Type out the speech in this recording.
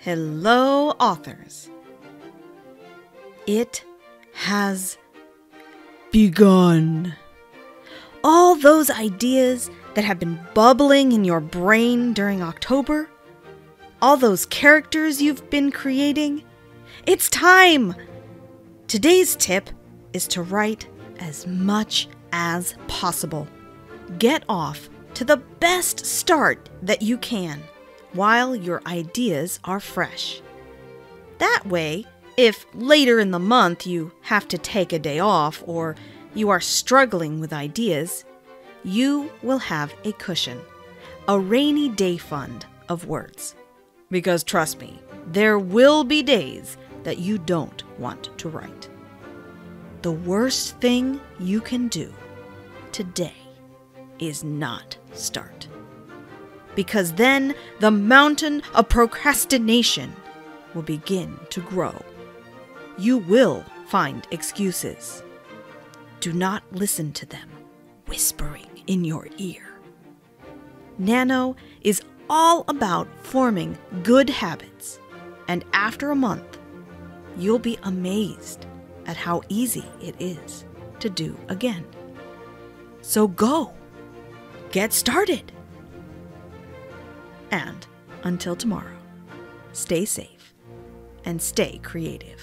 Hello, authors. It has begun. All those ideas that have been bubbling in your brain during October, all those characters you've been creating, it's time! Today's tip is to write as much as possible. Get off to the best start that you can while your ideas are fresh. That way, if later in the month you have to take a day off or you are struggling with ideas, you will have a cushion, a rainy day fund of words. Because trust me, there will be days that you don't want to write. The worst thing you can do today is not start. Because then the mountain of procrastination will begin to grow. You will find excuses. Do not listen to them whispering in your ear. Nano is all about forming good habits, and after a month, you'll be amazed at how easy it is to do again. So go, get started. And until tomorrow, stay safe and stay creative.